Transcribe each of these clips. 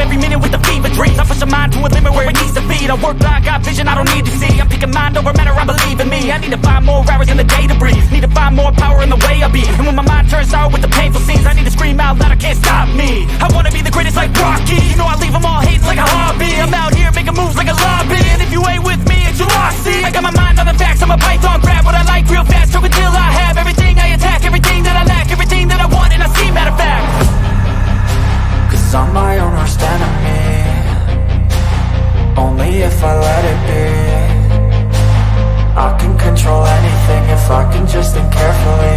every minute with the fever dreams I push my mind to a limit where it needs to be. I work blind, got vision I don't need to see. I'm picking mind over matter, I believe in me. I need to find more hours in the day to breathe. Need to find more power in the way I be. And when my mind I'm my own worst enemy. Only if I let it be. I can control anything if I can just think carefully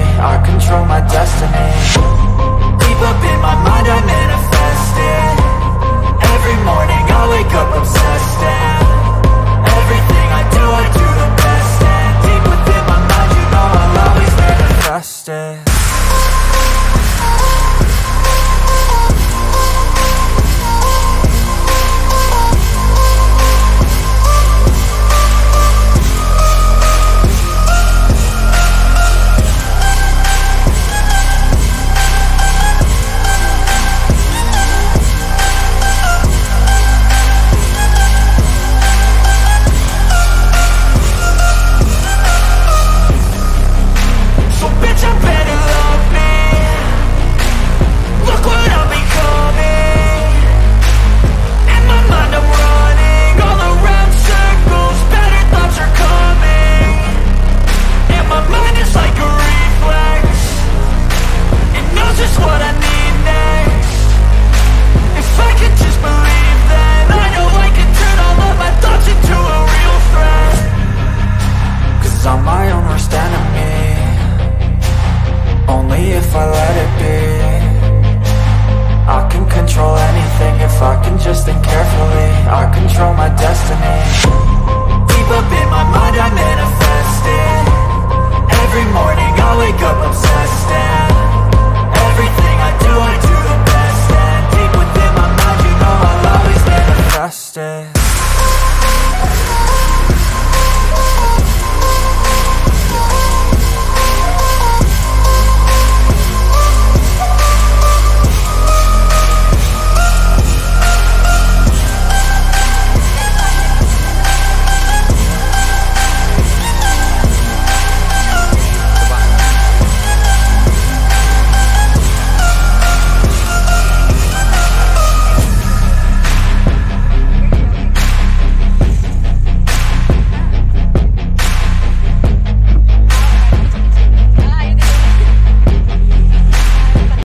yeah.